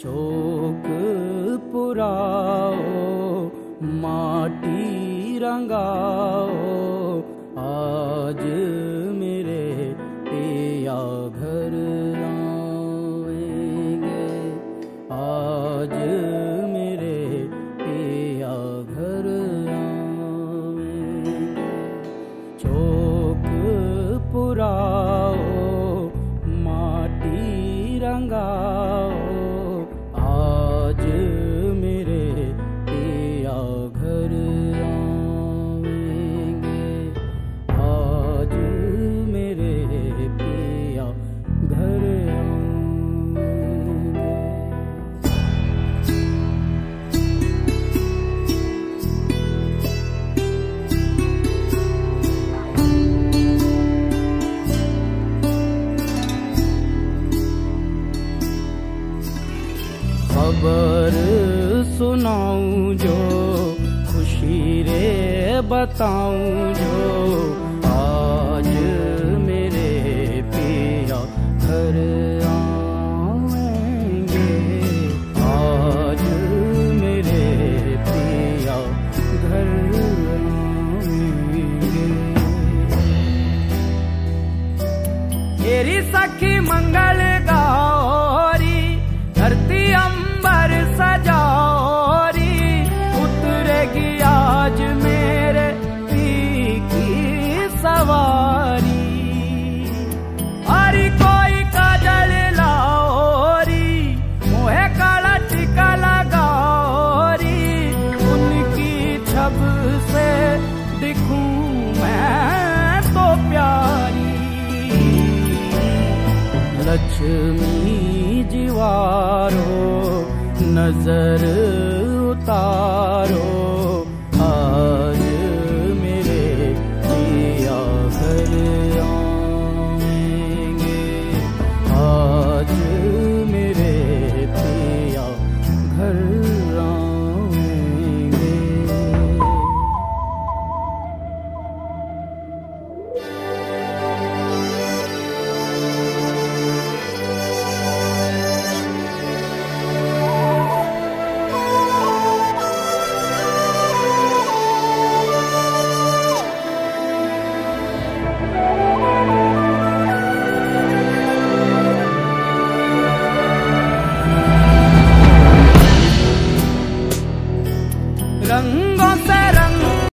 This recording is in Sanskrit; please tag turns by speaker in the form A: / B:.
A: चौक पुराओ माटी रंगाओ आज मेरे पिया घर आएंगे आज मेरे पिया घर आएंगे चौक पुराओ माटी रंगाओ खबर सुनाऊं जो, खुशी रे बताऊँ जो। आज मेरे पिया घर आएँगे। आज मेरे पिया घर आएँगे। तेरी सखी मंगल लक्ष्मी जीवारो नजर उतारो